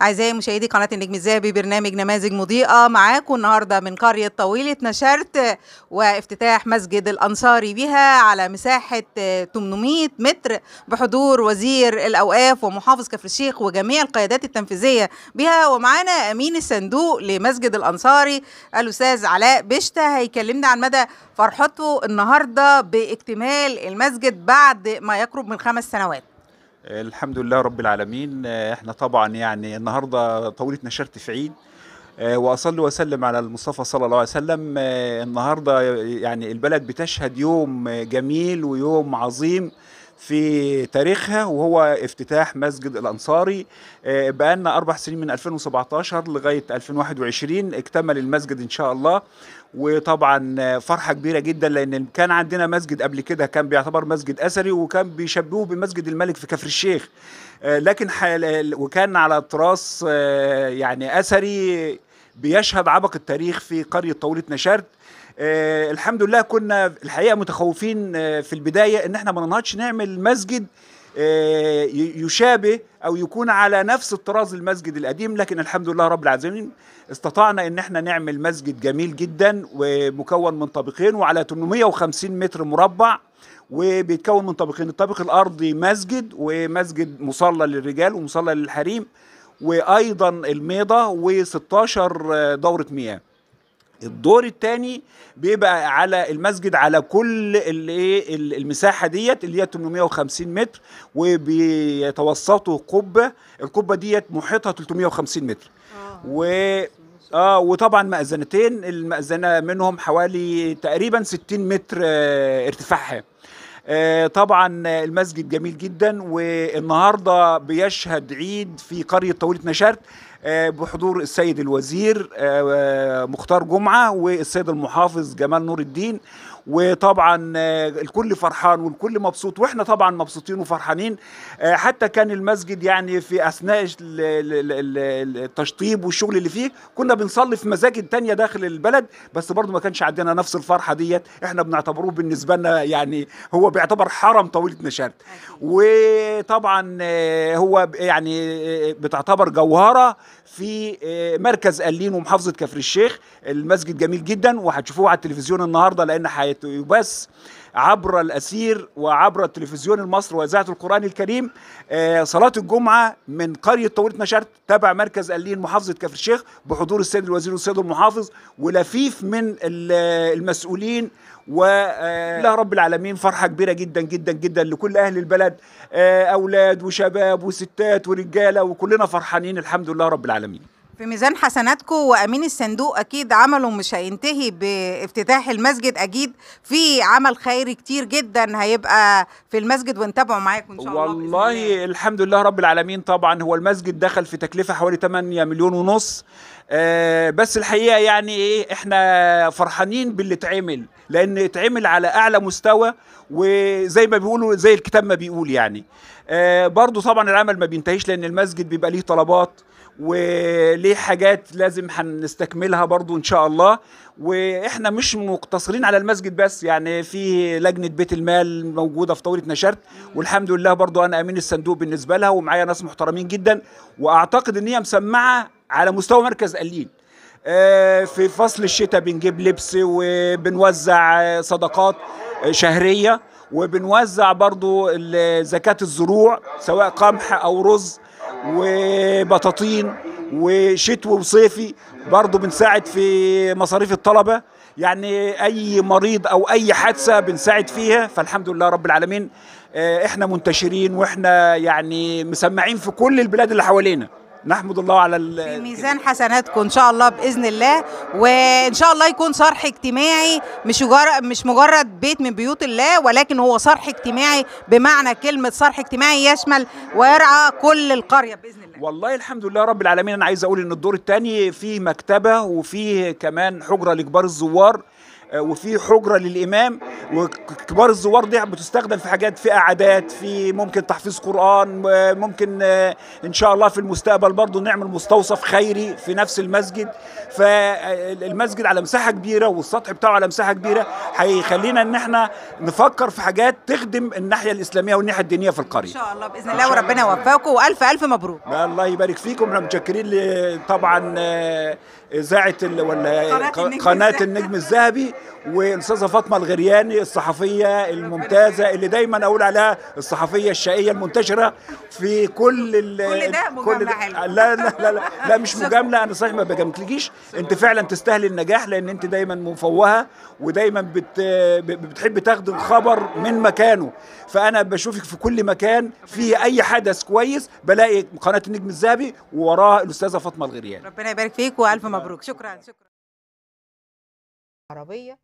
أعزائي مشاهدي قناة النجم الذهبي برنامج نماذج مضيئة. معاكم النهاردة من قرية طويلة نشرت وافتتاح مسجد الأنصاري بها على مساحة 800 متر بحضور وزير الأوقاف ومحافظ كفر الشيخ وجميع القيادات التنفيذية بها. ومعانا أمين الصندوق لمسجد الأنصاري الأستاذ علاء بشتة. هيكلمنا عن مدى فرحته النهاردة باكتمال المسجد بعد ما يقرب من خمس سنوات. الحمد لله رب العالمين. إحنا طبعا يعني النهارده طاوله نشرت في عيد. وأصلي وأسلم على المصطفى صلى الله عليه وسلم. النهارده يعني البلد بتشهد يوم جميل ويوم عظيم. في تاريخها وهو افتتاح مسجد الأنصاري بقالنا أربع سنين من 2017 لغاية 2021 اكتمل المسجد إن شاء الله. وطبعا فرحة كبيرة جدا لأن كان عندنا مسجد قبل كده كان بيعتبر مسجد أثري وكان بيشبهوه بمسجد الملك في كفر الشيخ. لكن وكان على تراث يعني أثري بيشهد عبق التاريخ في قرية طاوله نشرت آه الحمد لله كنا الحقيقة متخوفين آه في البداية إن إحنا ما ننهضش نعمل مسجد آه يشابه أو يكون على نفس الطراز المسجد القديم لكن الحمد لله رب العالمين استطعنا إن إحنا نعمل مسجد جميل جدا ومكون من طابقين وعلى 850 متر مربع وبيتكون من طابقين. الطابق الأرضي مسجد ومسجد مصلى للرجال ومصلى للحريم. وأيضا الميضة و16 دورة مياه. الدور الثاني بيبقى على المسجد على كل الايه المساحة ديت اللي هي 850 متر وبيتوسطه قبة. القبة ديت محيطها 350 متر. و آه وطبعا مأذنتين المأذنة منهم حوالي تقريبا 60 متر آه ارتفاعها. آه طبعا المسجد جميل جدا والنهاردة بيشهد عيد في قرية طويلة نشرت آه بحضور السيد الوزير آه مختار جمعة والسيد المحافظ جمال نور الدين وطبعا الكل فرحان والكل مبسوط وإحنا طبعا مبسوطين وفرحانين. حتى كان المسجد يعني في أثناء التشطيب والشغل اللي فيه كنا بنصلي في مساجد تانية داخل البلد بس برضو ما كانش عندنا نفس الفرحة ديت. إحنا بنعتبروه بالنسبة لنا يعني هو بيعتبر حرم طويلة نشرت وطبعا هو يعني بتعتبر جوهرة في مركز قلين ومحافظه كفر الشيخ. المسجد جميل جدا وهتشوفوه على التلفزيون النهارده لأن يبث عبر الأسير وعبر التلفزيون المصري وإذاعة القرآن الكريم. صلاة الجمعة من قرية طويلة نشرت تبع مركز قليل محافظة كفر الشيخ بحضور السيد الوزير والسيد المحافظ ولفيف من المسؤولين ولله رب العالمين فرحة كبيرة جدا جدا جدا لكل أهل البلد أولاد وشباب وستات ورجالة وكلنا فرحانين الحمد لله رب العالمين. في ميزان حسناتكم وأمين الصندوق أكيد عمله مش هينتهي بافتتاح المسجد. أكيد في عمل خيري كتير جدا هيبقى في المسجد ونتابعه معاكم إن شاء الله والله الله. الحمد لله رب العالمين طبعا. هو المسجد دخل في تكلفة حوالي 8 مليون ونص. آه بس الحقيقة يعني إيه إحنا فرحانين باللي اتعمل لأن اتعمل على أعلى مستوى وزي ما بيقولوا زي الكتاب ما بيقول يعني. آه برضو طبعا العمل ما بينتهيش لأن المسجد بيبقى ليه طلبات. وليه حاجات لازم هنستكملها برضو إن شاء الله. وإحنا مش مقتصرين على المسجد بس يعني في لجنة بيت المال موجودة في طاولة نشرت والحمد لله برضو أنا أمين الصندوق بالنسبة لها ومعايا ناس محترمين جدا وأعتقد إن هي مسمعة على مستوى مركز قليل. في فصل الشتاء بنجيب لبس وبنوزع صدقات شهرية وبنوزع برضو زكاة الزروع سواء قمح أو رز وبطاطين وشتوي وصيفي برضه بنساعد في مصاريف الطلبة. يعني أي مريض أو أي حادثة بنساعد فيها. فالحمد لله رب العالمين إحنا منتشرين وإحنا يعني مسمعين في كل البلاد اللي حوالينا. نحمد الله على في ميزان حسناتكم إن شاء الله بإذن الله وإن شاء الله يكون صرح اجتماعي مش مجرد مش مجرد بيت من بيوت الله ولكن هو صرح اجتماعي بمعنى كلمة صرح اجتماعي يشمل ويرعى كل القرية بإذن الله. والله الحمد لله رب العالمين. أنا عايز أقول إن الدور الثاني فيه مكتبة وفيه كمان حجرة لكبار الزوار. وفي حجرة للإمام وكبار الزوار دي بتستخدم في حاجات في قعدات في ممكن تحفيظ قرآن آه، ممكن آه، إن شاء الله في المستقبل برضو نعمل مستوصف خيري في نفس المسجد. فالمسجد على مساحة كبيرة والسطح بتاعه على مساحة كبيرة هيخلينا إن إحنا نفكر في حاجات تخدم الناحية الإسلامية والناحية الدينية في إن القريه شاء الله بإذن الله وربنا يوفقكم وألف ألف مبروك. الله يبارك فيكم إحنا متشكرين طبعا آه، إذاعة ولا قناة النجم قناة. النجم الذهبي. والأستاذة فاطمة الغرياني الصحفية الممتازة اللي دايما أقول عليها الصحفية الشقية المنتشرة في كل ال كل ده مجاملة حلوة. لا لا لا لا, لا مش مجاملة أنا صحيح ما بجاملكيش. أنت فعلا تستاهلي النجاح لأن أنت دايما مفوهة ودايما بت بتحب تاخدي الخبر من مكانه. فأنا بشوفك في كل مكان في أي حدث كويس بلاقي قناة النجم الذهبي ووراها الأستاذة فاطمة الغرياني. ربنا يبارك فيك وألف مبروك. شكرا شكرا. عربية.